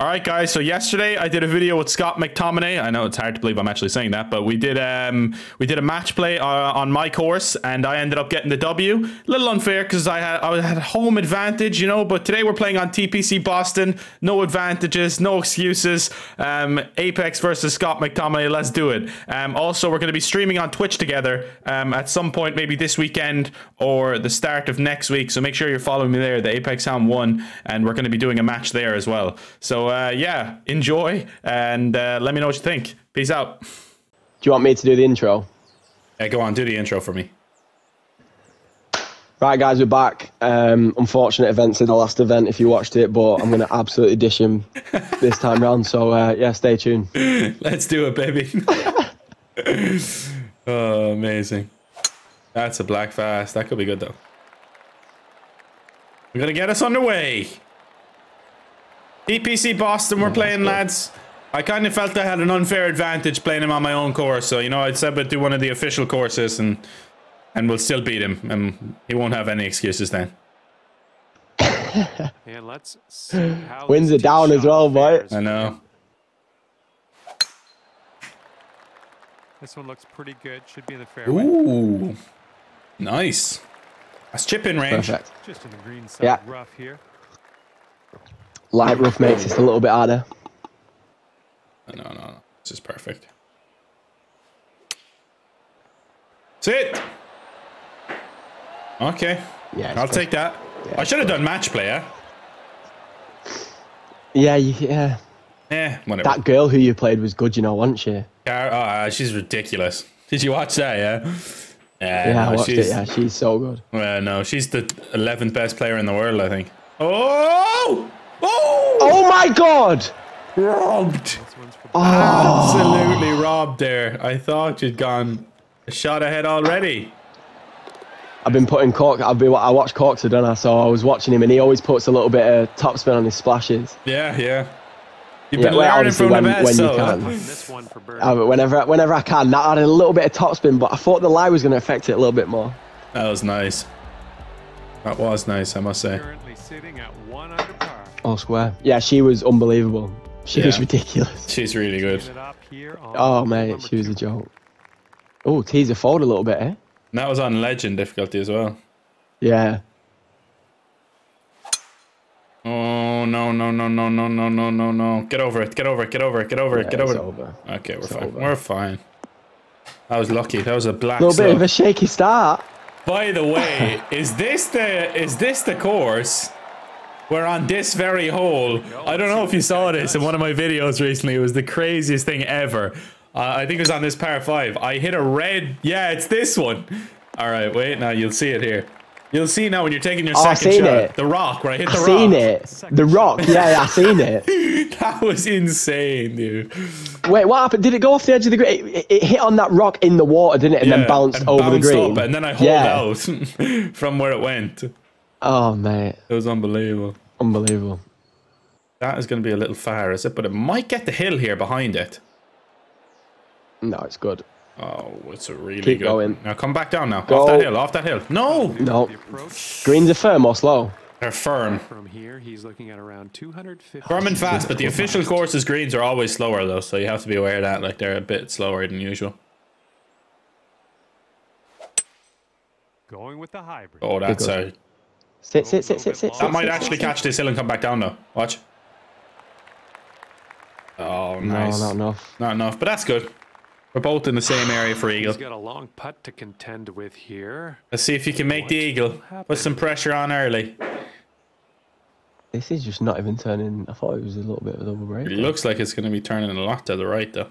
All right, guys. So yesterday I did a video with Scott McTominay. I know it's hard to believe I'm actually saying that, but we did um we did a match play uh, on my course, and I ended up getting the W. A little unfair because I had I had home advantage, you know. But today we're playing on TPC Boston. No advantages, no excuses. Um, Apex versus Scott McTominay. Let's do it. Um, also we're going to be streaming on Twitch together um at some point, maybe this weekend or the start of next week. So make sure you're following me there. The Apex Hound one, and we're going to be doing a match there as well. So uh, yeah, enjoy and uh, let me know what you think. Peace out. Do you want me to do the intro? Yeah, go on, do the intro for me. Right, guys, we're back. Um, unfortunate events in the last event if you watched it, but I'm going to absolutely dish him this time round. So, uh, yeah, stay tuned. Let's do it, baby. oh, amazing. That's a black fast. That could be good, though. We're going to get us underway. TPC Boston, we're playing, lads. I kind of felt I had an unfair advantage playing him on my own course. So, you know, I'd said we'd do one of the official courses and and we'll still beat him. And he won't have any excuses then. yeah, let's see how Wins it down as well, shot boy. I know. This one looks pretty good. Should be in the fairway. Ooh. Nice. That's chip in range. Perfect. Just in the green side Yeah. rough here. Light rough makes it a little bit harder. No, no, no. This is perfect. Sit. Okay. Yeah, I'll good. take that. Yeah, I should have done match player. Yeah, yeah. Eh, whatever. That girl who you played was good, you know, wasn't she? Car- oh, uh, she's ridiculous. Did you watch that? Yeah. Yeah, no, I watched it. Yeah, she's so good. Well, no, she's the 11th best player in the world, I think. Oh! Oh! Oh my god! Robbed. This Oh, Absolutely robbed there. I thought you'd gone a shot ahead already. I've been putting Cork. I've been. I watched Corkster, don't I? So I was watching him, and he always puts a little bit of topspin on his splashes. Yeah, yeah. You've Yeah, been well, learning obviously from the when- best, when you can. putting this one for. Uh, whenever, whenever I can. That had a little bit of topspin, but I thought the lie was going to affect it a little bit more. That was nice. That was nice, I must say. Currently sitting at one under par. All square. Yeah, she was unbelievable. She was ridiculous. She's really good. Get it up here on Oh hole mate, she was a two. joke. Oh, teaser forward a little bit, eh? And that was on legend difficulty as well. Yeah. Oh no no no no no no no no no! Get over it! Get over it! Get over it! Get over it! Yeah, Get over it! over. Okay, we're It's fine. over. We're fine. That was lucky. That was a black A little bit of a shaky start. By the way, is this the is this the course? We're on this very hole. I don't know if you saw this in one of my videos recently. It was the craziest thing ever. Uh, I think it was on this par five. I hit a red. Yeah, it's this one. All right, wait. Now you'll see it here. You'll see now when you're taking your Oh, I second seen shot. it. The rock, where I hit the I rock. seen it. The rock. Yeah, yeah, I seen it. That was insane, dude. Wait, what happened? Did it go off the edge of the green? It, it hit on that rock in the water, didn't it? And Yeah, then bounced and over bounced the green. up, and then I hauled Yeah. out from where it went. It Oh mate, It was unbelievable. unbelievable. That is going to be a little far, is it? But it might get the hill here behind it. No, it's good. Oh, it's a really Keep good. going. Now come back down now. Go. Off that hill. Off that hill. No, No, greens are firm or slow. they're firm. from here, he's looking at around 250. Firm and fast, but the official courses greens are always slower though, so you have to be aware of that. Like they're a bit slower than usual. Going with the hybrid. Oh, that's Good. a. Sit, sit, sit, sit, sit. That might sit, actually sit, catch this hill and come back down though. Watch. Oh, nice. No, not enough. Not enough, but that's good. We're both in the same area for eagle. He's got a long putt to contend with here. Let's see if you can make the eagle. Put some pressure on early. This is just not even turning. I thought it was a little bit of a double break. It looks like it's going to be turning a lot to the right though.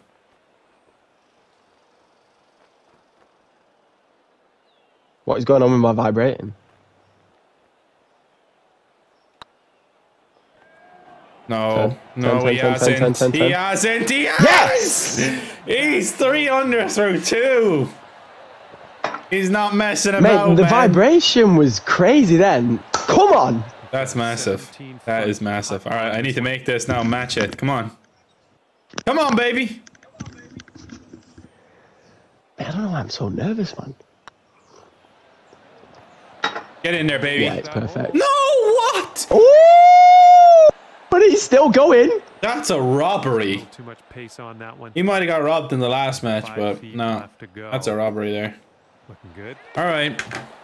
What is going on with my vibrating? No, Ten, no, ten, he ten, hasn't. He hasn't. He has. He's three under through two. He's not messing Mate, the man. vibration was crazy then. Come on. That's massive. 17 That is massive. All right, I need to make this now. Match it. Come on. Come on, baby. I don't know why I'm so nervous, man. Get in there, baby. Yeah, it's perfect. No, what? Ooh! But he's still going. That's a robbery. Too much pace on that one. He might have got robbed in the last match, Five but no. left to go. That's a robbery there. Looking good. All right.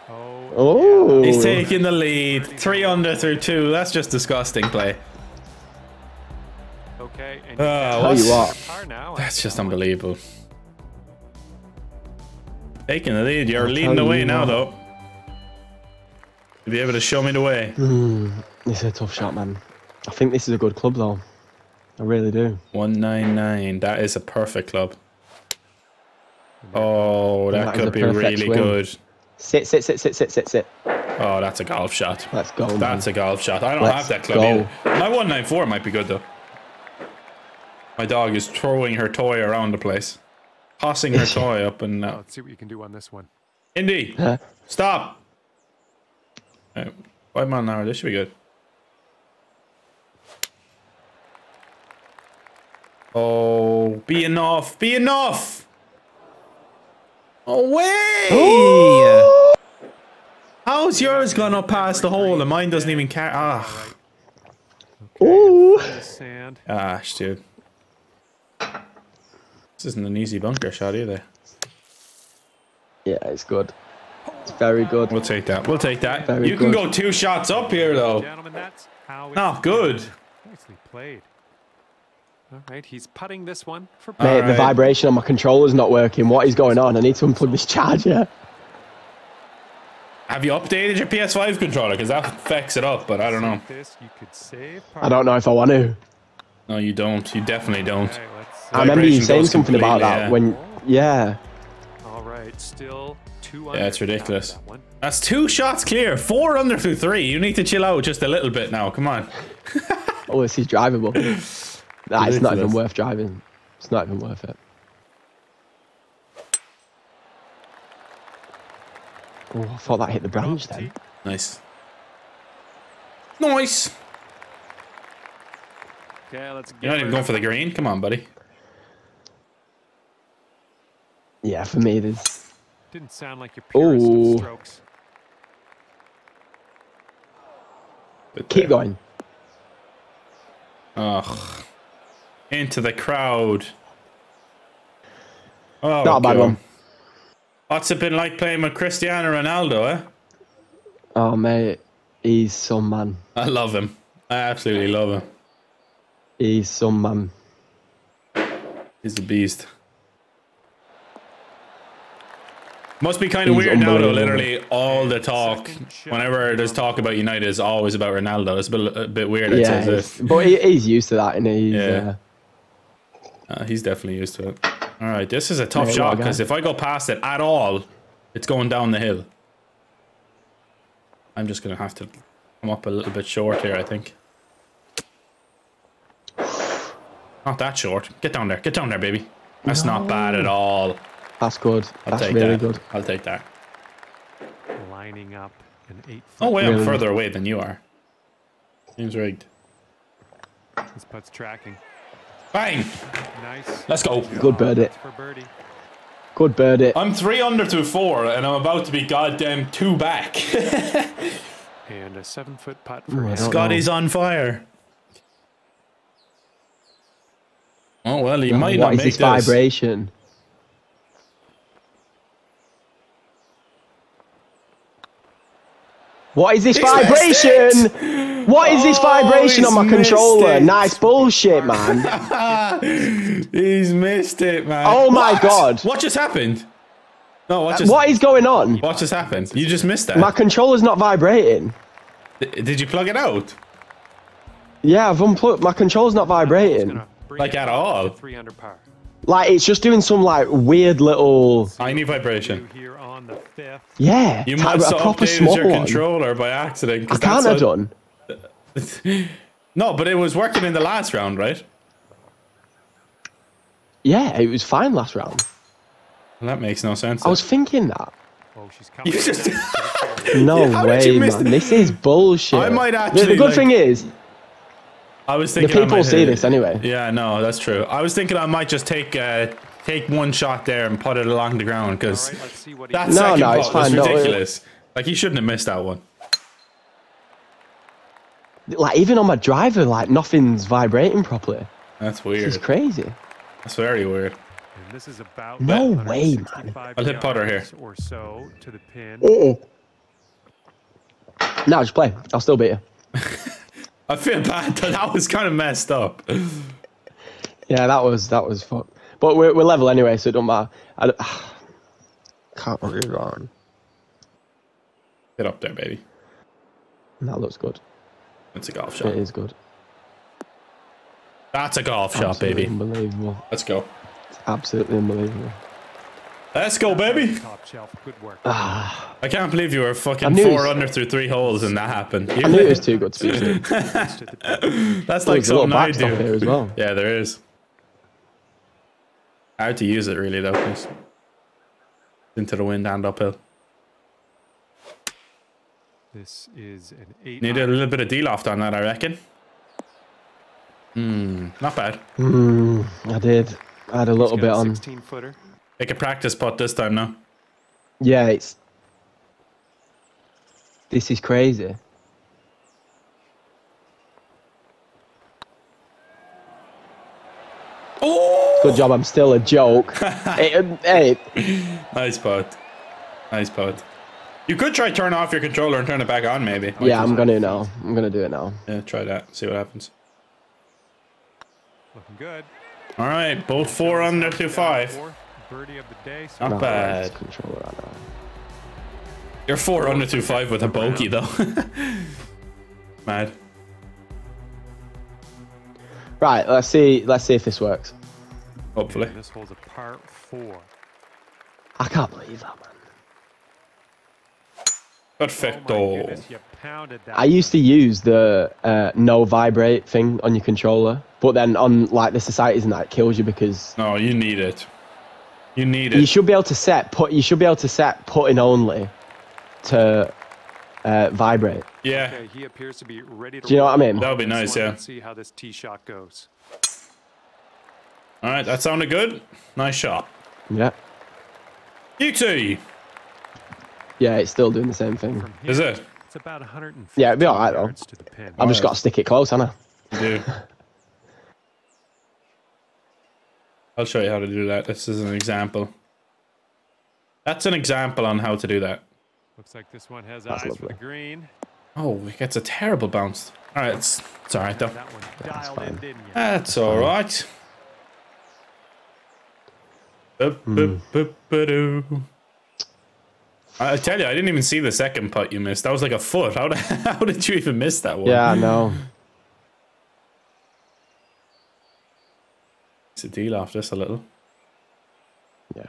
Oh. Oh, He's taking the lead. Three under through two. That's just disgusting play. Okay. And Uh, Tell you what. That's just unbelievable. Taking the lead. You're I'll leading the way you now, what. though. To be able to show me the way. this is a tough shot, man. I think this is a good club, though. I really do. 199. That is a perfect club. Oh, that That is could be really swing. good. Sit, sit, sit, sit, sit, sit, sit. Oh, that's a golf shot. Let's go, man. That's a golf shot. I don't Let's have that club go. either. My 194 might be good, though. My dog is throwing her toy around the place. Tossing her toy up and uh, let's see what you can do on this one. Indy, Huh? stop. Right, five mile an hour. This should be good. Oh, be enough. Be enough. Away. How's yours gonna pass the hole and mine doesn't even care? Ah, Ooh. The sand. gosh, dude. This isn't an easy bunker shot either. Yeah, it's good. It's very good. We'll take that. We'll take that. Very you can go two shots up here, though. Gentlemen, that's how it's Oh, good. Nicely played. All right, he's putting this one for Mate, the vibration on my controller's not working. What is going on? I need to unplug this charger. Have you updated your PS5 controller? Because that affects it up, but I don't know. This you could save. I don't know if I want to. No, you don't. You definitely don't. Okay. I remember you saying something about that yeah. when, yeah. All right, still two. Yeah, it's ridiculous. that. That's two shots clear. Four under through three. You need to chill out just a little bit now. Come on. Oh, this is drivable. Nah, it's not even worth driving. It's not even worth it. Oh, I thought that hit the branch then. Nice. Nice. Okay, let's get You're not even going for the green. Come on, buddy. Yeah, for me, there's. Didn't sound like your purest Ooh. of strokes. Bit Keep there. going. Ugh. Into the crowd. Oh, Not a bad God. one. What's it been like playing with Cristiano Ronaldo, eh? Oh, mate. He's some man. I love him. I absolutely love him. He's some man. He's a beast. Must be kind of He's weird now, though. Literally, all the talk, whenever there's talk about United, is always about Ronaldo. It's a bit, a bit weird. Yeah, say, he's- this. but he, he's used to that, and he's. Yeah. Uh, Uh, he's definitely used to it. All right, this is a tough Yeah, shot because guy. if I go past it at all, it's going down the hill. I'm just gonna have to come up a little bit short here, I think. Not that short. Get down there. Get down there, baby. That's not bad at all. that's good. I'll that's take really that. good. I'll take that. Lining up an eight. Oh, wait, I'm further away than you are. Seems rigged. This putt's tracking. Bang! Nice. Let's go. Good birdie. That's for birdie. Good birdie. I'm three under to four, and I'm about to be goddamn two back. And a seven foot putt for Ooh, I him. don't Scotty's on fire. Oh well, he Oh, might what not is make this this. vibration? What is this He's missed vibration? What is this Oh, vibration on my controller? it. Nice bullshit, man. He's missed it, man. Oh my What? God. What just happened? No, what uh, just what is going on? what just happened? You just missed that. My controller's not vibrating. D- Did you plug it out? Yeah, I've unplugged. My controller's not vibrating. Like at all? Three under par. Like it's just doing some like weird little. Tiny vibration. Two here on the fifth. Yeah, You type- must a have proper updated small your one. controller by accident. I 'cause can't that's have done. No, but it was working in the last round, right? Yeah, it was fine last round. Well, that makes no sense. I was thinking that. Oh, she's coming. You just- No How did you way, miss man. the- This is bullshit. I might actually, The, good like- thing is, I was the thinking I people might see hit this anyway. Yeah, no, that's true. I was thinking I might just take uh, take one shot there and put it along the ground because All right, let's see what he that. No, second no, it's putt was fine. No, it- ridiculous. like he shouldn't have missed that one. like even on my driver, like nothing's vibrating properly. That's This weird. is crazy. That's very weird. And this is about No way, man. I'll hit putter here. yards Or so to the pin. Oh. No, just play. I'll still beat you. I feel bad. That that was kind of messed up. Yeah, that was that was fuck. But we're we're level anyway, so it don't matter. I don't, can't really run. Get up there, baby. That looks good. It's a golf shot. It is good. That's a golf shot, baby. Unbelievable. Let's go. It's absolutely unbelievable. Let's go, baby. Top shelf. Good work. Ah. I can't believe you were fucking four was- under through three holes and that happened. I knew it was too good to be true. to the pin. That's like There's a something I backstop do. here as well. Yeah, there is. Hard to use it really though, please. Into the wind and uphill. This is an eight. Need a little bit of D-loft on that, I reckon. Hmm, not bad. Hmm, I did. I had a little bit got a on. 16 footer. Take a practice putt this time now. Yeah, it's. This is crazy. Oh! Good job. I'm still a joke. hey, um, hey, Nice putt. Nice putt. You could try turn off your controller and turn it back on, maybe. yeah, I'm gonna now. I'm gonna do it now. Yeah, try that. See what happens. Looking good. All right, both four under to five. Birdie of the day. So Not No, bad. Controller right now. You're four under to five with a bogey though. Mad. Right. Let's see. Let's see if this works. Hopefully. this holds a par four. I can't believe that, man. Oh Perfecto. goodness, you pounded that. I used to use the uh, no vibrate thing on your controller, but then on like the societies and that it kills you because No, you need it. You need it. you should be able to set put. You should be able to set putting only to uh, vibrate. Yeah. Okay, he appears to be ready to Do you know what I mean? That would be nice, yeah. Let's see how this tee shot goes. All right, that sounded good. Nice shot. Yeah. You two. Yeah, it's still doing the same thing. From here, Is it? It's about 150 Yeah, it'd be alright, though. to the pin. I've just got to stick it close, haven't I? You do. I'll show you how to do that. This is an example. That's an example on how to do that. Looks like this one has That's eyes for the green. Oh, it gets a terrible bounce. All right, it's, it's all right though. That one dialed in, fine. didn't you? That's all right. Hmm. I I tell you, I didn't even see the second putt you missed. That was like a foot. How did, how did you even miss that one? Yeah, I know. It's a deal after this a little. Yeah.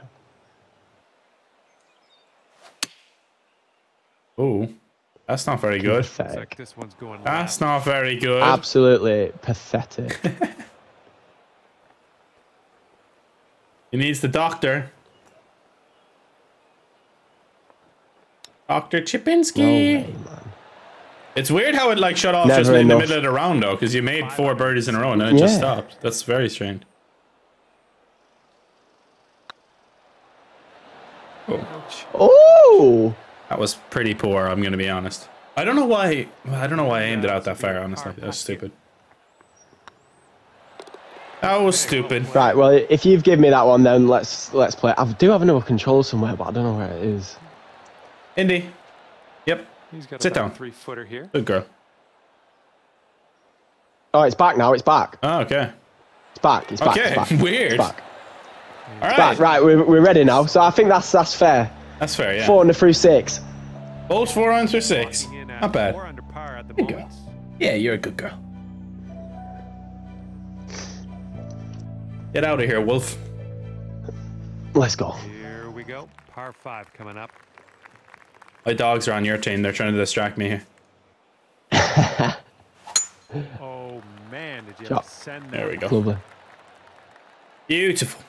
Oh, that's not very good. Looks like Pathetic. this one's going That's left. not very good. Absolutely pathetic. He needs the doctor. Dr. No Chipinski. Oh, way, man. It's weird how it like shut off Never just in the middle of the round though, because you made four birdies in a row and then it just stopped. That's very strange. Ouch. Oh, That was pretty poor. I'm gonna be honest. I don't know why. I don't know why I aimed it out that far. Honestly, that was stupid. That was stupid. right. Well, if you've given me that one, then let's let's play. I do have another controller somewhere, but I don't know where it is. Indy. Yep. He's got Sit about down. three footer here. Good girl. Oh, it's back now. It's back. Oh, okay. It's back. It's back. Okay, It's back. weird. It's back. All right. Back. Right. We're, we're ready now. So I think that's that's fair. That's fair. Yeah. Four under through six. Both four on through six. Walking in at Not bad. Four under par at the you go. moment. Yeah, you're a good girl. Get out of here, Wolf. Let's go. Here we go. Par five coming up. My dogs are on your team. They're trying to distract me here. Oh man, did you send that? There we go. Lovely. Beautiful.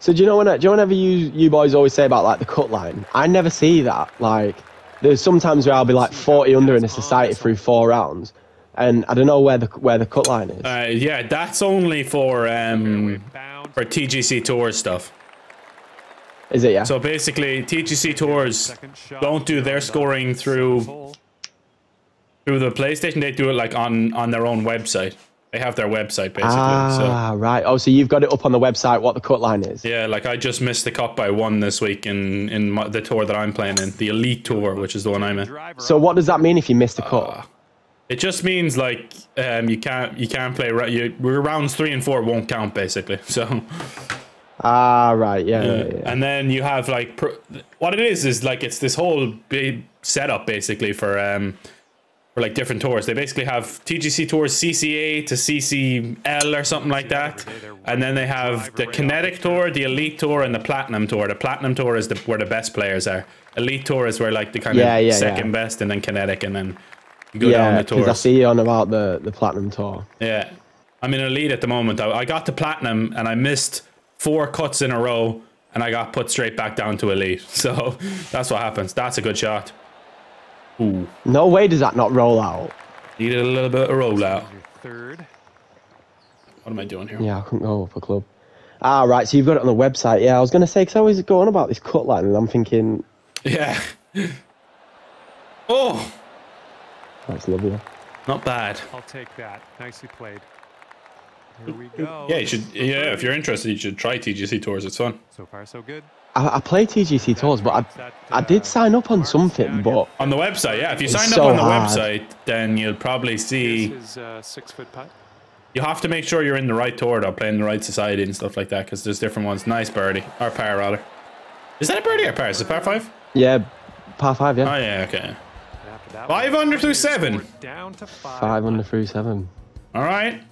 So do you know when do you know whenever you you boys always say about like the cut line? I never see that. Like there's sometimes where I'll be like 40 under in a society through four rounds, and I don't know where the where the cut line is. Uh, yeah, that's only for um for TGC Tours stuff. Is it yeah? So basically, TGC Tours don't do their scoring through through the PlayStation. They do it like on on their own website. They have their website basically. so Ah, right. Oh, so you've got it up on the website what the cut line is. yeah, like I just missed the cut by one this week in in my, the tour that I'm playing in, the Elite Tour, which is the one I'm in. So what does that mean if you missed the cut? It just means like um, you can't you can't play. You, we're rounds three and four won't count basically. So ah, right. Yeah, yeah, yeah. and then you have like what it is is like it's this whole big setup basically for um for like different tours. They basically have TGC tours CCA to CCL or something like that, and then they have the Kinetic tour, the Elite tour, and the Platinum tour. The Platinum tour is the where the best players are. Elite tour is where like the kind Yeah, of yeah, second yeah. best, and then Kinetic, and then you go down Yeah, the because I tours. see you on about the, the platinum tour. Yeah. I'm in elite at the moment. I, I got to platinum and I missed four cuts in a row and I got put straight back down to elite. So that's what happens. That's a good shot. Ooh. No way does that not roll out. Needed a little bit of rollout. your third. What am I doing here? Yeah, I couldn't go up a club. Ah, right. So you've got it on the website. Yeah, I was going to say, because I always go on about this cut line, and I'm thinking, Yeah. Oh, that's lovely. not bad. I'll take that. Nicely played. Here we go. Yeah, you should. Yeah, if you're interested, you should try TGC tours. It's fun. So far, so good. I, I play TGC tours, but I, I did sign up on something, but On the website, yeah. If you It's signed so up on the hard. website, then you'll probably see. This is uh, six foot putt. You have to make sure you're in the right tour, though, playing the right society and stuff like that, because there's different ones. Nice birdie. Or par, rather. Is that a birdie or par? Is it par five? yeah, par five, yeah. Oh, yeah, okay. And after that Five one, under through we're seven. Down to five. Five under through seven. All right.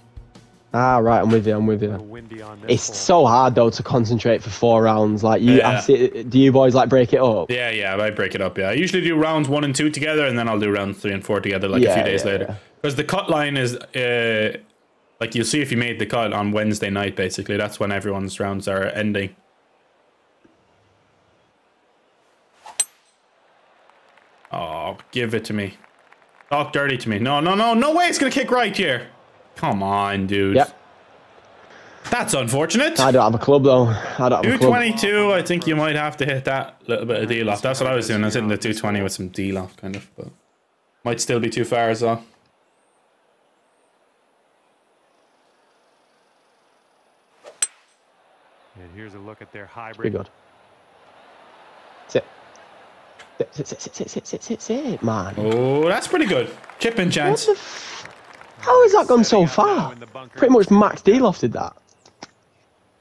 Ah, right. I'm with you. I'm with you. little windy on this It's so hard though to concentrate for four rounds. Like you, I Yeah. see, do you boys like break it up? Yeah, yeah, I break it up. Yeah, I usually do rounds one and two together, and then I'll do rounds three and four together, like a few days yeah, later. yeah. Because the cut line is, uh, like you'll see if you made the cut on Wednesday night. Basically, that's when everyone's rounds are ending. Oh, give it to me. Talk dirty to me. No, no, no, no way! It's gonna kick right here. Come on, dude. Yep. That's unfortunate. I don't have a club though. I don't have a club. 222, I think you might have to hit that little bit of de-loft. That's what I was doing. I was hitting the 220 with some de-loft, kind of, but might still be too far as well. And here's a look at their Pretty hybrid. good. Sit. Sit, sit, sit, sit, sit, sit, sit, sit, man. Oh, that's pretty good. Chipping What chance. the f- How has that gone so Setting up now far? in the bunker. Pretty much Max de-loft did that.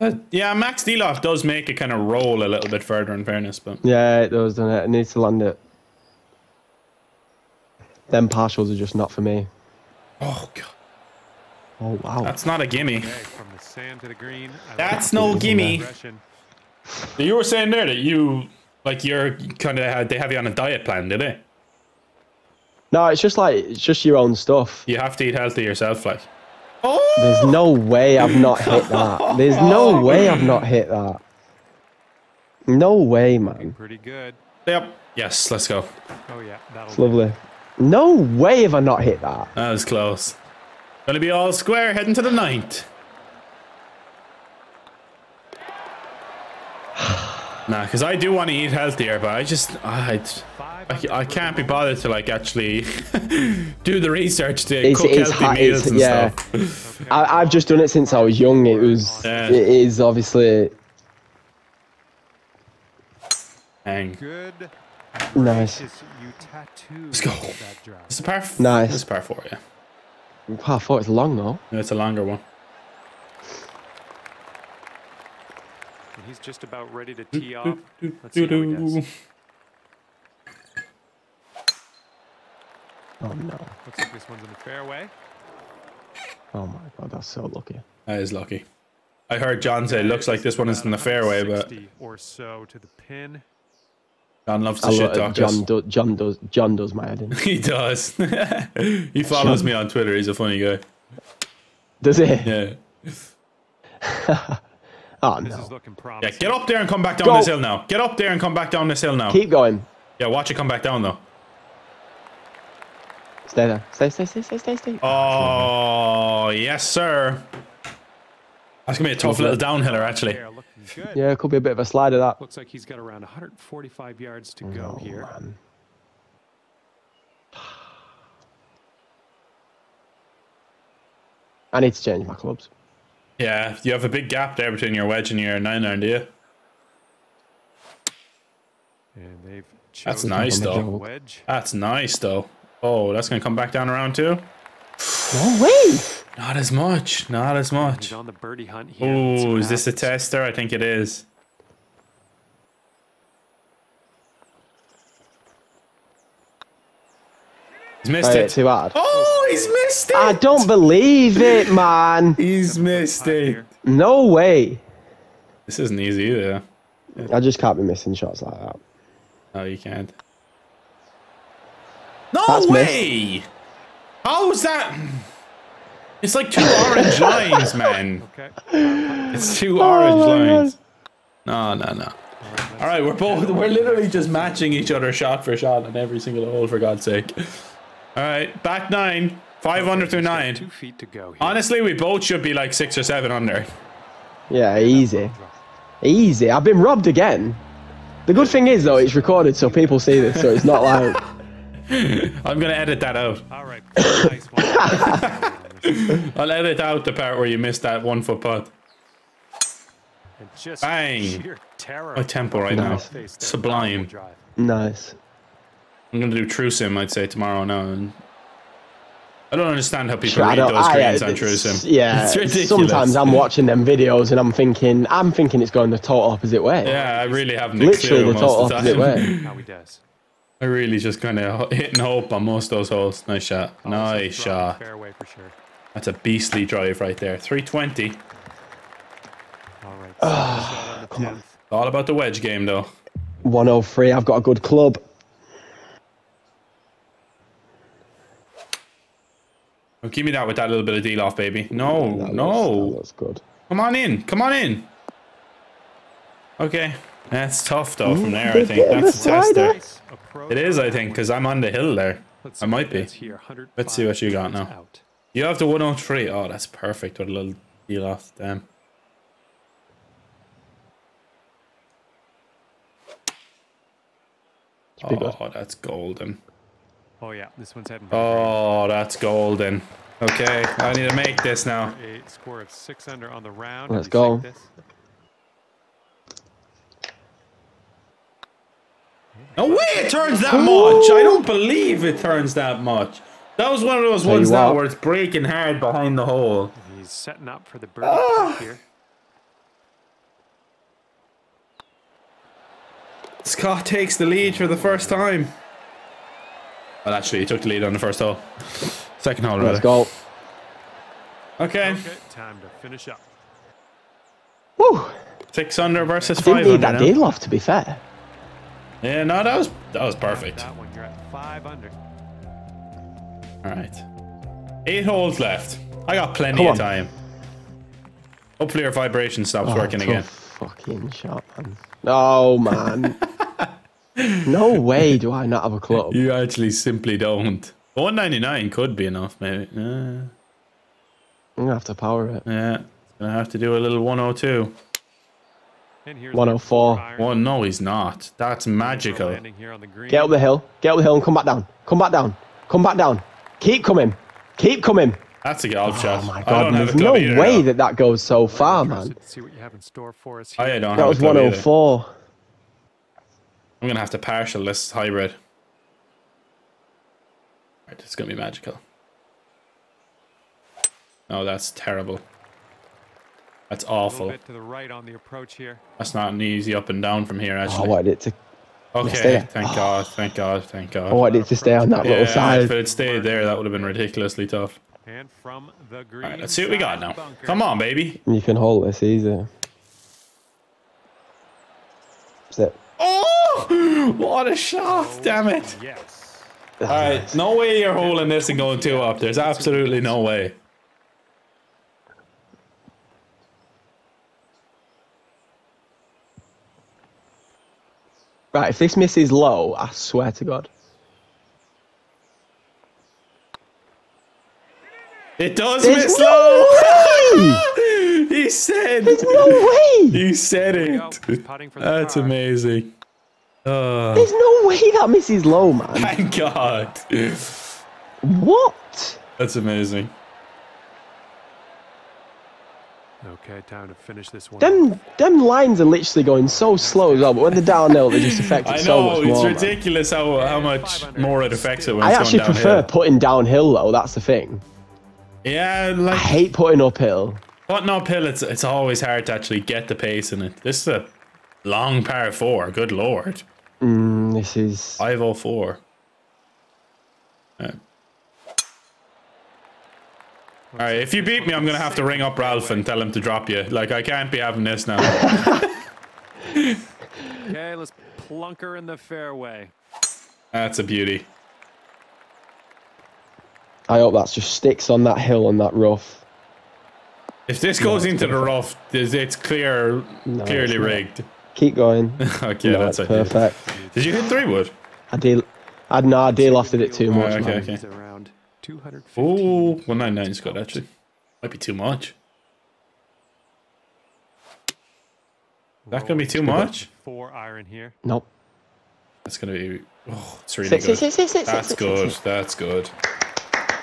Uh, yeah, Max de-loft does make it kind of roll a little bit further, in fairness, but Yeah, it does, doesn't it? It needs to land it. Them partials are just not for me. oh god, Oh wow. that's not a gimme. From the sand to the green. That's no gimme. progression. You were saying there that you like you're kind of they have you on a diet plan, did they? No, it's just like it's just your own stuff. You have to eat healthy yourself, like. Oh, There's no way I've not hit that. There's no way I've not hit that. No way, man. Pretty good. yep. Yes, let's go. Oh yeah, that'll It's lovely. No way have I not hit that. That was close. Gonna be all square heading to the ninth. nah, because I do want to eat healthier, but I just I, Five I, I can't be bothered to like actually do the research to It's- cook it's healthy meals and yeah. stuff. I, I've just done it since I was young. It was. Yeah. It is obviously Hang. Good. nice. You Let's go. It's a par. Nice. It's a par four. Yeah, Par four. It's long though. it's a longer one. He's just about ready to tee off. Let's see how he does. Oh no. Looks like this one's in the fairway. Oh my god, that's so lucky. That is lucky. I heard John say, "Looks like this one is in the fairway," but 160 or so to the pin. John loves to I shit talk. John, do, John does. John does my head in. He does. he follows me on Twitter. He's a funny guy. Does he? Yeah. Oh no. Yeah, get up there and come back down Go. this hill now. Get up there and come back down this hill now. Keep going. Yeah, watch it come back down though. Stay there. Stay, stay, stay, stay, stay, stay. Oh, yes, sir. That's gonna be a tough little downhiller, actually. There, looking good. Yeah, it could be a bit of a slider that. Looks like he's got around 145 yards to go Oh, here. man. I need to change my clubs. Yeah, you have a big gap there between your wedge and your nine iron, do you? And they've That's nice, though. Wedge. That's nice, though. Oh, that's going to come back down around two? No way! Not as much. Not as much. He's on the birdie hunt here. Oh, what is this a tester? I think it is. He's missed Play it. it too hard. Oh, he's missed it. I don't believe it, man. He's missed it. No way. This isn't easy either. I just can't be missing shots like that. No, you can't. No That's missed. way! How is that? It's like two orange lines, man. Okay. It's two orange Oh my lines. No, no, no. All right, we're both we're literally just matching each other shot for shot on every single hole for God's sake. All right, back nine, five under through nine. Two feet to go. Here. Honestly, we both should be like six or seven under. Yeah, easy. Easy. I've been robbed again. The good thing is, though, it's recorded so people see this, so it's not like. I'm gonna edit that out. All right. nice. I'll edit out the part where you missed that one foot putt. And just Bang. sheer terror. My tempo right Nice. now, sublime. Nice. I'm gonna do True Sim, I'd say tomorrow now. And I don't understand how people Sure, read don't- those I, greens uh, on True it's- Sim. Yeah, it's ridiculous. sometimes I'm watching them videos and I'm thinking, I'm thinking it's going the total opposite way. Yeah, I really haven't a Literally the total the opposite time. way. How he does. I really just kind of hitting hope on most of those holes. Nice shot. Oh, also Nice shot. Fairway for sure. That's a beastly drive right there. 320. All right. shot on the 10th. All about the wedge game though. 103, I've got a good club. Oh, give me that with that little bit of de-loft, baby. No, That no. looks- that looks good. Come on in. Come on in. Okay. That's tough though from there, I think. bit of a That's a tester. slider. Nice approach It is, I think, because I'm on the hill there. Let's I might be. Here. Let's see what you got now. Out. You have the 103. Oh, that's perfect with a little de-loft. Damn. be good. Oh, that's golden. Oh yeah, this one's heading. for the green. Oh, that's golden. Okay, I need to make this now. A score of six under on the round. Let's Have you go. synced this? No way it turns that much. I don't believe it turns that much. That was one of those Tell ones now where it's breaking hard behind the hole. He's setting up for the birdie Ah. here. Scott takes the lead for the first time. Well, actually, he took the lead on the first hole. Second hole, Let's rather. go. Okay, Okay, time to finish up. Woo! six under versus Didn't five need that now. de-loft, to be fair. Yeah, no, that was that was perfect. That one, you're at five under. All right, eight holes left. I got plenty Come of on. time. Hopefully, our vibration stops Oh, working again. Fucking shot, man. Oh, man. no way do I not have a club. You actually simply don't. 199 could be enough, maybe. Uh, I'm going to have to power it. yeah, gonna have to do a little 102. And here's 104. the iron. Well, oh, no, he's not. That's magical. Landing here on the green. Get up the hill. Get up the hill and come back down. Come back down. Come back down. Keep coming. Keep coming. That's a golf shot. Oh, my God. There's no way that that goes so far, man. See what you have in store for us oh, I don't That was a club either. 104. I'm gonna have to partial this hybrid. Right, it's gonna be magical. Oh, that's terrible. That's awful. to the right on the approach here. That's not an easy up and down from here, Oh, I actually. wanted it to, okay, stay there. thank God, thank God, thank God. I wanted it to stay on that yeah, little side. if it had stayed there, that would have been ridiculously tough. And from the green. All right, let's see what we got now. bunker. Come on, baby. You can hold this easy. That's it. Oh, what a shot! Oh, damn it! Yes. All right, no way you're holding this and going two up. There's absolutely no way. Right, if this misses low, I swear to God. It does There's miss no low. he said. There's no way! He said There we go. it. Putting for the That's par. amazing. Oh, There's no way that misses low, man. thank God. What? That's amazing. Okay, time to finish this one. Them them lines are literally going so slow as well, but when they're downhill, they just affect it I so know much it's more. man. ridiculous how how much more it affects it when I it's actually going prefer putting downhill though. That's the thing. Yeah, I hate putting uphill. putting uphill, it's it's always hard to actually get the pace in it. This is a long par four. Good lord, Mm, this is five oh four. Uh, All right, if you beat me, I'm gonna have to ring up Ralph and tell him to drop you. Like I can't be having this now. Okay, let's plunk her in the fairway. That's a beauty. I hope that's just sticks on that hill and that rough. If this goes into the rough, it's it's clear, No, clearly it's rigged. Keep going. okay, no, that's it's perfect. Did you hit three wood? I deal. I no, I de-lofted it too much. okay, man. okay. He's around 250. Oh, 199 is good actually. Might be too much. That gonna be too much? Four iron here. Nope. That's gonna be. Oh, it's really Six, good. six, six, six, six, That's six, good. six. That's good.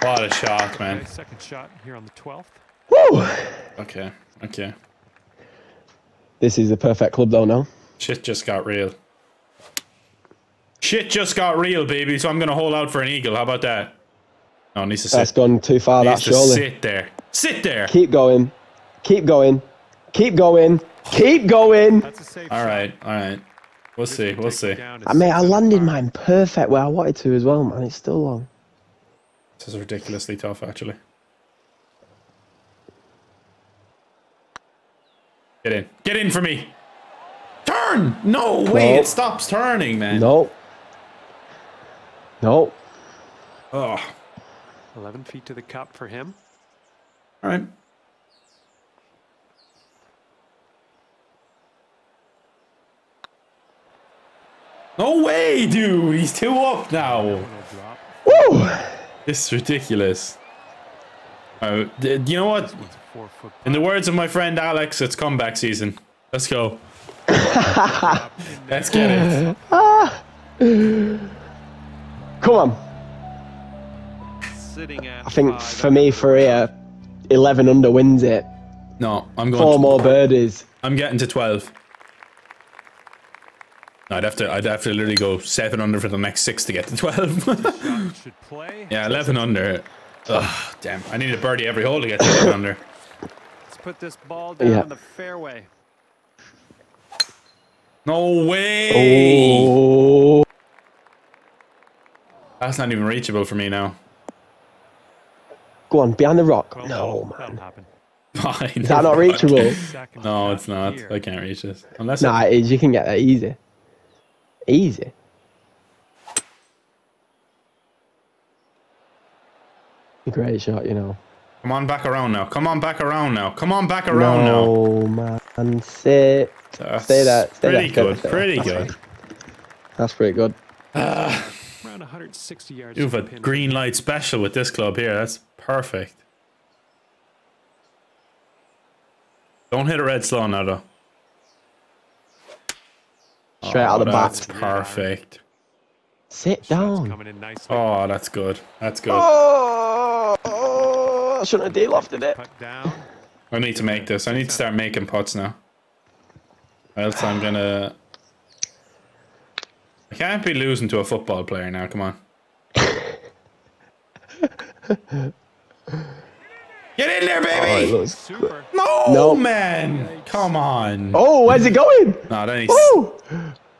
What a shot, man. Okay, second shot here on the 12th. Woo! Okay, okay. This is the perfect club though. No. Shit just got real. Shit just got real, baby. So I'm gonna hold out for an eagle. How about that? No, it needs to sit. That's gone too far. needs That to surely. sit there. Sit there. Keep going. Keep going. Keep going. Keep going. That's a safe All shot. right, all right. We'll see. We'll see. I mean, I landed mine perfect where I wanted to as well, man. It's still long. This is ridiculously tough, actually. Get in. Get in for me. Turn! No way! No. It stops turning, man. No. No. Oh. 11 feet to the cup for him. All right. No way, dude! He's two up now. No. Woo! This is ridiculous. Uh, d- you know what? It's a four foot In the words of my friend Alex, it's comeback season. Let's go. putt in there. Let's get it. Come on. Sitting at I think for me, the for here, 11 under wins it. No, I'm going. Four more birdies. I'm getting to 12. I'd have to I'd have to literally go 7 under for the next 6 to get to 12. shot should play. yeah, 11 under. Ugh, damn. I need a birdie every hole to get to 11 under. Let's put this ball down Yeah. the fairway. No way. Oh. That's not even reachable for me now. Go on, behind the rock. Well, No, that'll man. happen. Fine. Is that not reachable? No, it's not. here. I can't reach this. Unless Nah, it is. You can get that easy. Easy. A great shot, you know. Come on back around now. Come on back around now. Come on back around now. no, man. Sit. That's Stay there, stay pretty there, stay good. there, Pretty there. good. That's pretty good. Ah. Around 160 yards. You have a green light special with this club here. That's perfect. Don't hit a red slow now, though. Straight out of the back. That's perfect. Sit down. coming in nicely. Oh, that's good. That's good. Oh, oh, I shouldn't have de-lofted it. I need to make this. I need to start making putts now. Else I'm gonna. I can't be losing to a football player now. Come on. Get in there, Oh, baby! looks- Super. no, No. man! Come on. Oh, where's it going? No, that needs, Woo!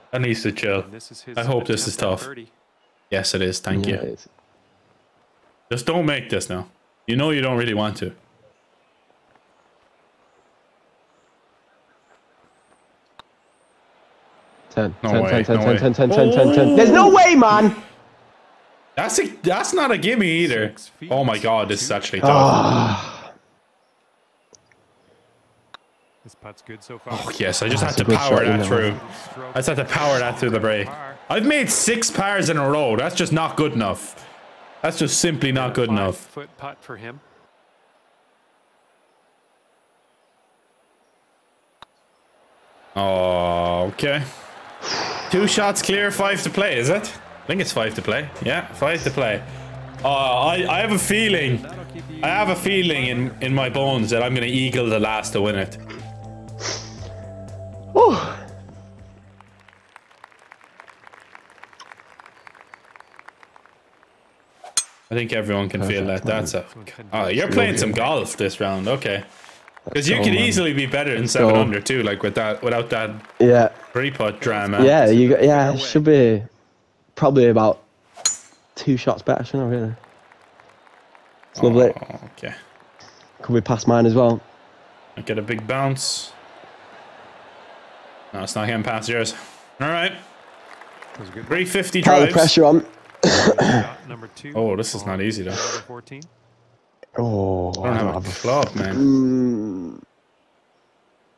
that needs to chill. This is his I hope this is tough. birdie. Yes, it is. Thank Yeah, you. it's- Just don't make this now. You know you don't really want to. Ten, No 10, way, 10, 10, no 10, way. 10, 10, 10, 10, 10. There's no way, man! That's a that's not a gimme either. Feet, Oh my god, this is actually Ah. tough. This putt's good so far. Oh yes, I just That's had to power that through. I just had to power that through the break. I've made six pars in a row. That's just not good enough. That's just simply not good enough. Foot putt for him. Oh, okay. Two shots clear, five to play, is it? I think it's five to play. Yeah, five to play. Uh, I, I have a feeling. I have a feeling in, in my bones that I'm going to eagle the last to win it. Oh, I think everyone can feel that. That's a. Oh, you're playing some golf this round. Okay. Because you go, could easily be better than seven go. under too, like with that without that yeah, three putt drama. yeah, you got, yeah, should be probably about two shots better, shouldn't I, really? It's oh, lovely. Oh, okay. Could be past mine as well. I get a big bounce. No, it's not getting past yours. All right. That was a good 350 Put the pressure on. shot. Number two. Oh, this is not easy, though. number 14. Oh, I don't have a club, man. Mm,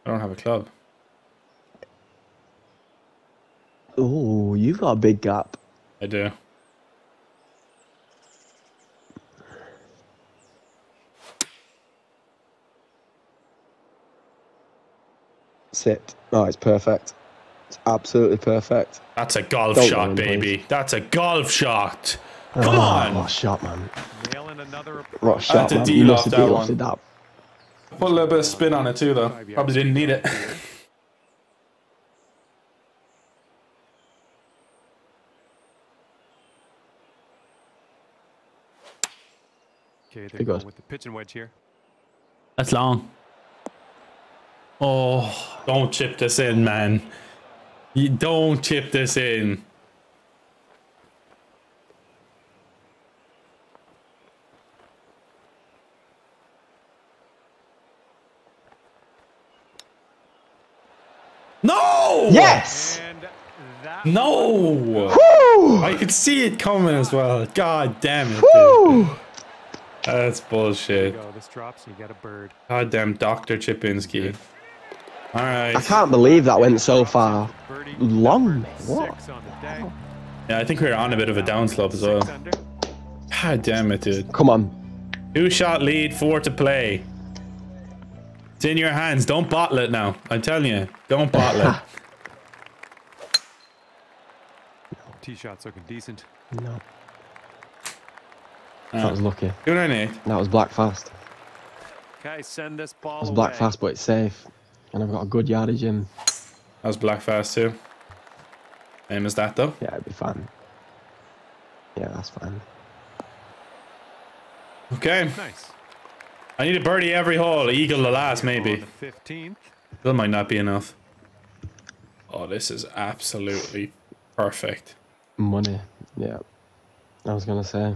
I don't have a club. oh, you've got a big gap. I do. Sit. Oh, it's perfect. It's absolutely perfect. That's a golf Don't shot, run, baby. please. That's a golf shot. Come oh, on. What shot, man. Nailing another approach. What shot, to man. deal You must off have that de-lofted one. that. Put a little bit of spin on it too, though. Probably didn't need it. Okay, they're Pretty going with the pitching wedge here. That's long. Oh, don't chip this in, man. You don't chip this in. No! Yes! And that No! Woo! I could see it coming as well. God damn it, dude. Woo! That's bullshit. you go. This drops and you got a bird. Goddamn Dr. Chipinski. All right. I can't believe that went so far. Long. What? Six on the day. Yeah, I think we are on a bit of a downslope as well. God damn it, dude. Come on. Two shot lead, four to play. It's in your hands. Don't bottle it now. I'm telling you. Don't bottle it. Tee shots looking decent. No. That was lucky. 298. That was black fast. Okay, send this ball That was away. black fast, but it's safe. And I've got a good yardage in. That was black fast too. Same as that though. Yeah, it'd be fine. Yeah, that's fine. Okay. Nice. I need a birdie every hole. Eagle the last, maybe. the 15th. That might not be enough. Oh, this is absolutely perfect. Money. Yeah. I was gonna say.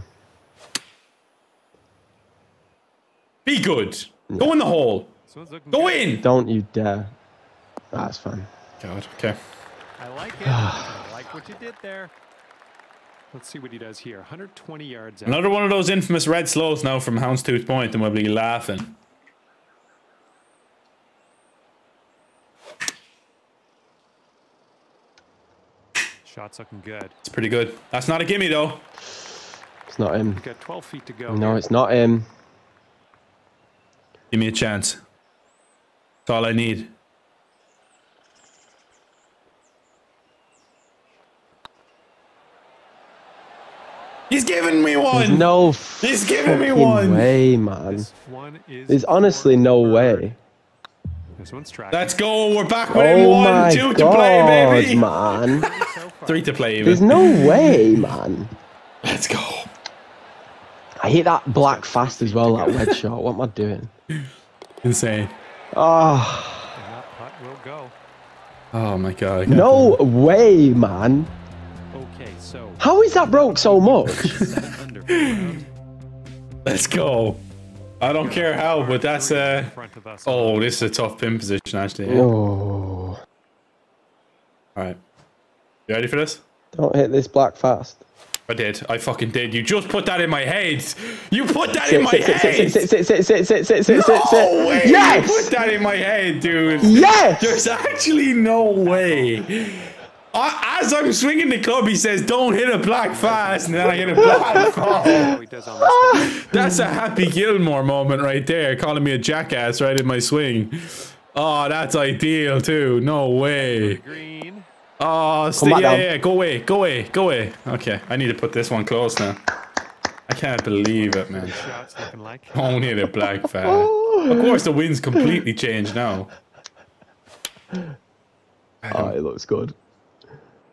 Be good. Go in the hole. This one's looking Go good. in. Don't you dare. Ah, That's fine. God. Okay. I like it. I like what you did there. Let's see what he does here. 120 yards out. Another one of those infamous red slows now from Houndstooth Point, and we'll be laughing. Shots looking good. It's pretty good. That's not a gimme though. It's not him. We've got 12 feet to go. No, here. it's not him. Give me a chance. That's all I need. He's giving me There's one. no He's giving me fucking one. way, man. This one is. There's honestly no for way. Bird. This one's tracked. Let's go. We're back with him. Oh One, my two to play, baby. man. so. Three to play, even. There's no way, man. Let's go. I hit that black fast as well, that wedge shot. What am I doing? Insane. Oh, And that putt will go. Oh my god. I can't no way, man. Okay, so How is that broke so much? seven under for the round. Let's go. I don't care how, but that's Three uh. in front of us. Oh, this is a tough pin position, actually. Yeah. oh, All right. You ready for this? don't hit this black fast. I did. I fucking did. You just put that in my head. You put that in my sit, sit, head. sit, sit, sit, sit, sit, sit, sit, no sit, sit. way. You Yes! put that in my head, dude. Yes! There's actually no way. I, as I'm swinging the club, he says, "Don't hit a black fast," and then I hit a black fall. Oh, he does on this one. That's a Happy Gilmore moment right there, calling me a jackass right in my swing. Oh, that's ideal too. No way. Green. Oh, stay, yeah, down. yeah, go away, go away, go away. Okay, I need to put this one close now. I can't believe it, man. Shots looking like. Only the black fan. Of course, the wind's completely changed now. Oh, it looks good.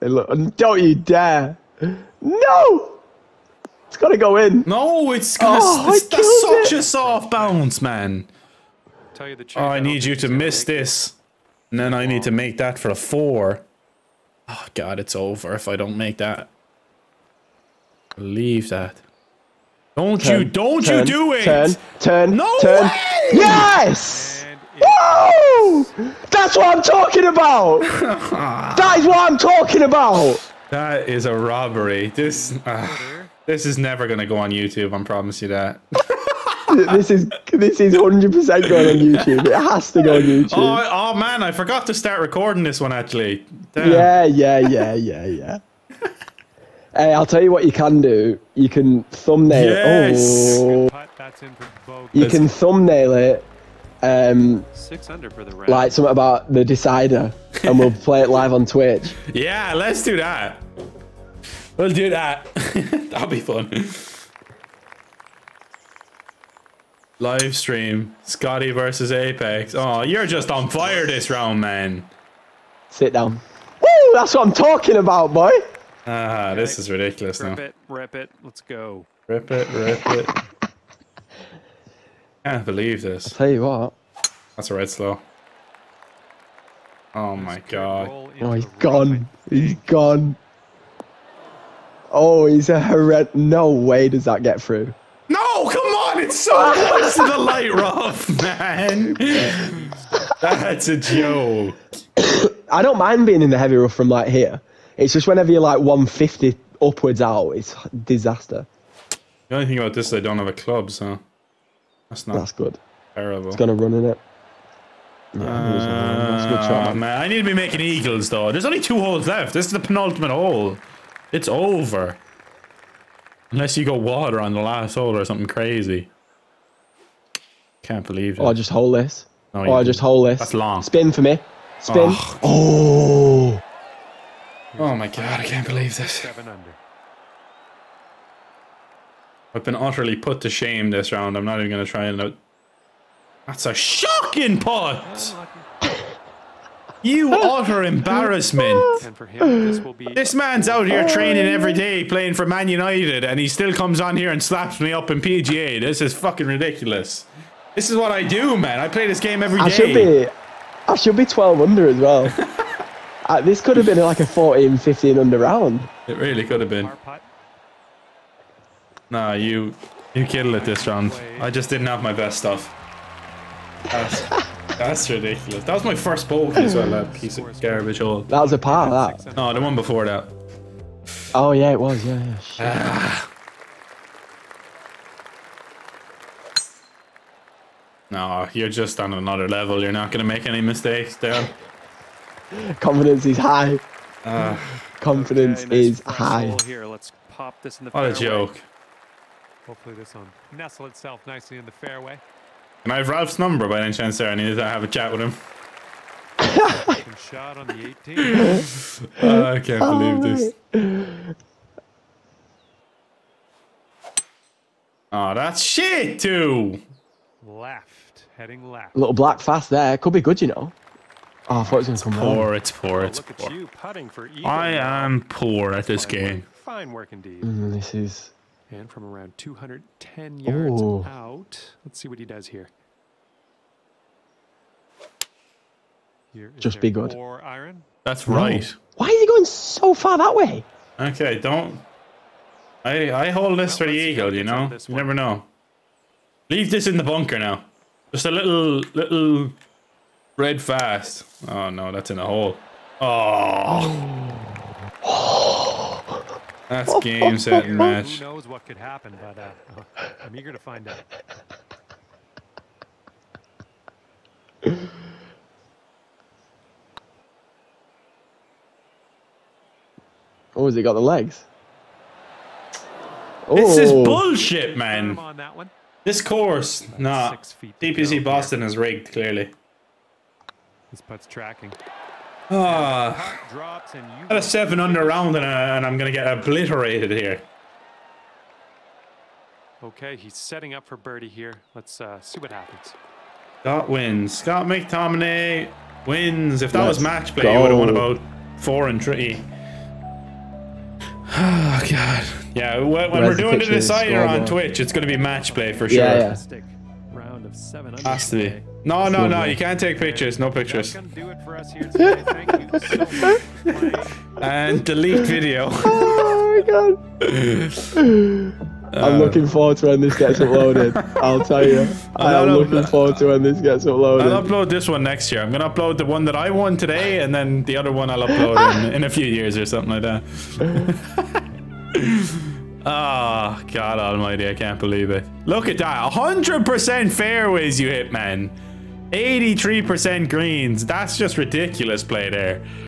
It look, don't you dare! No! It's got to go in. No, it's oh, gonna. Oh, it's, I that's such it. a soft bounce, man. Tell you the truth. Oh, I need you to miss make this, and then I need to make that for a four. Oh God, it's over if I don't make that. Believe that. Don't you? Don't turn, you do it? Turn, turn, No turn. way! Yes! And it Woo! That's what I'm talking about! that is what I'm talking about! That is a robbery. This. ah, this is never gonna go on YouTube. I promise you that. this is this is 100% going on YouTube. It has to go on YouTube. Oh, oh man, I forgot to start recording this one actually. Damn. Yeah, yeah, yeah, yeah, yeah. hey, I'll tell you what you can do. You can thumbnail. Yes. Oh, putt. That's in for Bogue. you can thumbnail it. Um, Six under for the round. like something about the decider, and we'll play it live on Twitch. Yeah, let's do that. We'll do that. That'll be fun. Live stream Scotty versus Apex. Oh, you're just on fire this round, man. Sit down. Woo! That's what I'm talking about, boy. Ah, this is ridiculous Rip now. it, rip it. Let's go. Rip it, rip it. Can't believe this. Tell you what. That's a red slow. Oh my god. Oh, he's gone. He's gone. Oh, he's a horrendous. No way does that get through. No, come on, it's so close to the light rough, man. That's a joke. I don't mind being in the heavy rough from like here. It's just whenever you're like 150 upwards out, it's disaster. The only thing about this is I don't have a club, so that's not That's good. terrible. It's gonna run in it. Yeah, it was a- that's a good shot, Ah, man. man, I need to be making eagles though. There's only two holes left. This is the penultimate hole. It's over. Unless you go water on the last hole or something crazy. Can't believe it. Or just hold this. No, you Or just hold this. That's long. Spin for me. Spin. Oh. Oh. Oh my god, I can't believe this. Seven under. I've been utterly put to shame this round. I'm not even going to try and out. That's a shocking putt! You utter embarrassment. And for him, this will be. This man's out here training every day, playing for Man United, and he still comes on here and slaps me up in PGA. This is fucking ridiculous. This is what I do, man. I play this game every day. I should be. I should be 12 under as well. uh, this could have been like a 14, 15 under round. It really could have been. Par putt. Nah, you you killed it this round. I just didn't have my best stuff. That's, that's ridiculous. That was my first bogey as well, that piece of garbage hole. That was a par, that. No, the one before that. Oh, yeah, it was. Yeah, yeah. Shit. No, you're just on another level. You're not going to make any mistakes, Dan. Confidence is high. Ah. Confidence Okay, is high. Here, let's pop this in the What a joke. Hopefully this one nestle itself nicely in the fairway. Can I have Ralph's number by any chance there? I need to have a chat with him. Second shot on the 18th. Oh, I can't believe this. Oh, that's shit too. left, heading left. A little black fast there. Could be good, you know. Oh, I thought it was going to come Poor, it's poor, it's Look poor. at you putting for eagle. I am poor at this game. Fine work indeed. Mm, this is. And from around 210 yards Ooh. out, let's see what he does here. Here is Just be good. Four iron. That's right. Why is he going so far that way? Okay, don't. I I hold this for the let's see how eagle. You know, this you never know. Leave this in the bunker now. Just a little little red fast. Oh no, that's in a hole. Oh. That's game set and match. Who knows what could happen, but uh, I'm eager to find out. Oh, has he got the legs? This is Oh. bullshit, man. on that one. This course, nah. Six feet TPC Boston is rigged, clearly. This putt's tracking. Ah, Drops and you. got a seven under round and, uh, and I'm gonna get obliterated here. Okay, he's setting up for birdie here. Let's uh, see what happens. Scott wins. Scott McTominay wins. If that Let's was match play, you would have won go. about four and three. Oh god. Yeah, when, when we're doing the picture of decider on? Twitch, it's going to be match play for sure. Yeah, yeah. Fantastic round of seven under Has to be. Today. No, no, no. You can't take pictures. No pictures. gonna do it for us here today. Thank you so much for playing. And delete video. Oh my god. I'm uh, looking forward to when this gets uploaded. I'll tell you. I am looking forward to when this gets uploaded. I'll upload this one next year. I'm gonna upload the one that I won today, and then the other one I'll upload in, in a few years or something like that. oh God Almighty! I can't believe it. Look at that, 100% fairways you hit, man. 83% greens. That's just ridiculous play there.